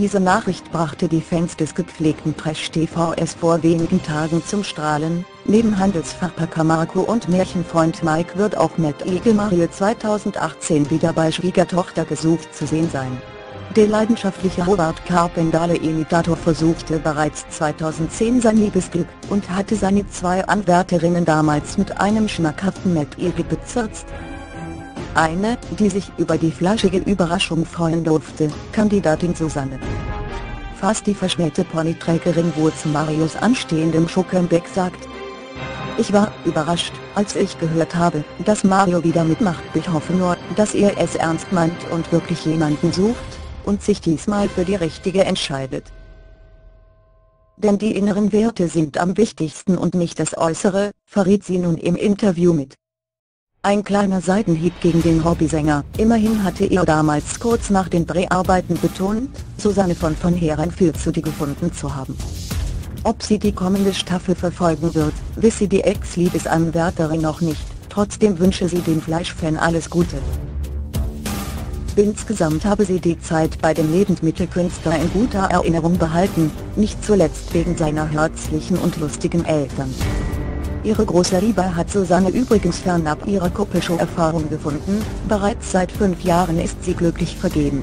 Diese Nachricht brachte die Fans des gepflegten Trash-TVs vor wenigen Tagen zum Strahlen, neben Handelsverpacker Marco und Märchenfreund Mike wird auch Matt Eagle Mario 2018 wieder bei Schwiegertochter gesucht zu sehen sein. Der leidenschaftliche Howard Carpendale-Imitator versuchte bereits 2010 sein Liebesglück und hatte seine zwei Anwärterinnen damals mit einem schmackhaften Matt Eagle bezirzt. Eine, die sich über die fleischige Überraschung freuen durfte, Kandidatin Susanne. Fast die verschmähte Ponyträgerin wohl zu Marios anstehendem Schuckenbeck sagt. Ich war überrascht, als ich gehört habe, dass Mario wieder mitmacht. Ich hoffe nur, dass er es ernst meint und wirklich jemanden sucht, und sich diesmal für die richtige entscheidet. Denn die inneren Werte sind am wichtigsten und nicht das Äußere, verriet sie nun im Interview mit. Ein kleiner Seitenhieb gegen den Hobbysänger, immerhin hatte er damals kurz nach den Dreharbeiten betont, Susanne von von Heeren für zu die gefunden zu haben. Ob sie die kommende Staffel verfolgen wird, wisse die Ex-Liebesanwärterin noch nicht, trotzdem wünsche sie dem Fleischfan alles Gute. Insgesamt habe sie die Zeit bei dem Lebensmittelkünstler in guter Erinnerung behalten, nicht zuletzt wegen seiner herzlichen und lustigen Eltern. Ihre große Liebe hat Susanne übrigens fernab ihrer Kuppelshow-Erfahrung gefunden, bereits seit fünf Jahren ist sie glücklich vergeben.